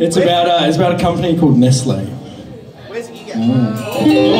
It's about uh, it's about a company called Nestle. Where's Mm.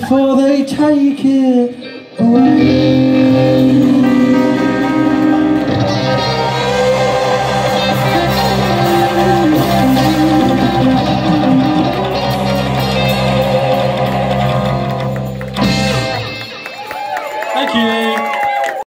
before they take it away.